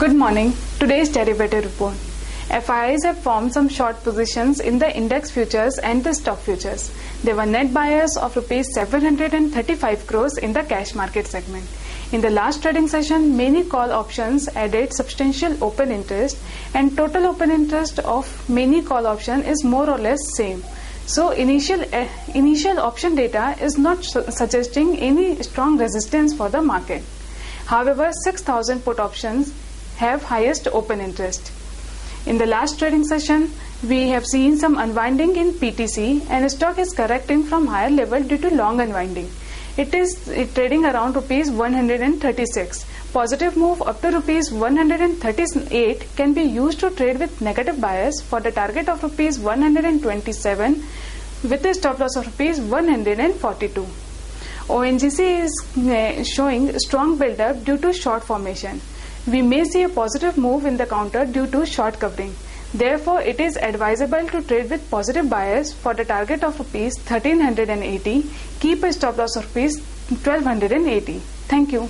Good morning. Today's derivative report. FIIs have formed some short positions in the index futures and the stock futures. They were net buyers of rupees 735 crores in the cash market segment. In the last trading session, many call options added substantial open interest and total open interest of many call option is more or less same. So initial uh, initial option data is not su- suggesting any strong resistance for the market. However, 6000 put options have highest open interest. In the last trading session, we have seen some unwinding in PTC and stock is correcting from higher level due to long unwinding. It is trading around rupees 136. Positive move up to rupees 138 can be used to trade with negative bias for the target of rupees 127 with a stop loss of rupees 142. ONGC is uh, showing strong build up due to short formation. We may see a positive move in the counter due to short covering. Therefore, it is advisable to trade with positive bias for the target of rupees 1380. Keep a stop loss of rupees 1280. Thank you.